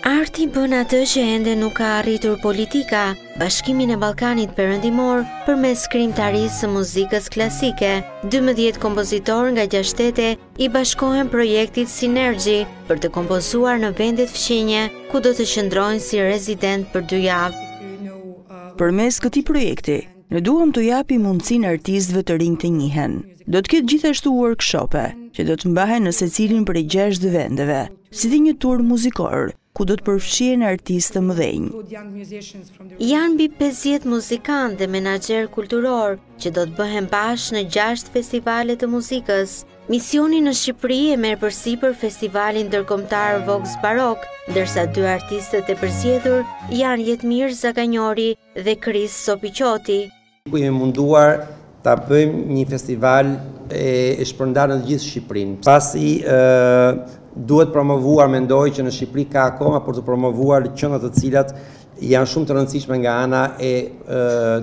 Arti bën atë që ende nuk ka arritur politika, bashkimin e Ballkanit Perëndimor përmes krijimtarisë së muzikës klasike. 12 kompozitorë nga 6 shtete i bashkohen projektit Synergy për të kompozuar në vendet fqinje, ku do të qëndrojnë si rezident për dy javë. Përmes këtij projekti, Ne duam t'u japim mundësinë artistëve të rinj të njihen. Do të ketë gjithashtu workshope, që do të mbahen në secilin prej gjashtë vendeve, si dhe një tur muzikor, ku do të përfshihen artistë të mëdhenj. Janë mbi 50 muzikantë dhe menaxherë kulturorë që do të bëhen bashkë në gjashtë festivale të muzikës. Misioni në Shqipëri e merr përsipër festivali ndërkombëtar Vox Baroque, ndërsa dy artistët e përzjedhur janë Jetmir Zaganjori dhe Kris Sopiqoti. Ku jemi munduar ta bëjmë një festival të shpërndarë në të gjithë Shqipërinë. Pasi duhet promovuar, mendoj që në Shqipëri ka akoma për të promovuar qendra të cilat janë shumë të rëndësishme nga ana e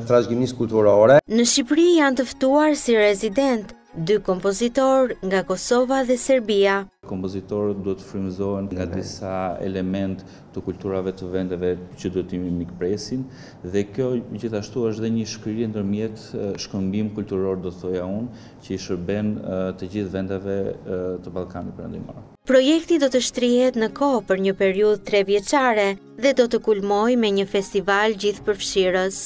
trashëgimisë kulturore. Në Shqipëri janë të ftuar si rezidentë, Dy kompozitorë nga Kosova dhe Serbia. Kompozitorët duhet të frymëzohen nga disa elementë të kulturave të vendeve që do t'i mikpresin dhe kjo gjithashtu është dhe një shkrirje ndërmjet shkëmbim kulturor do të thoja unë që i shërben të gjithë vendeve të Ballkanit Perëndimor. Projekti do të shtrihet në kohë për një periudhë trevjeçare dhe do të kulmojë me një festival gjithëpërfshirës.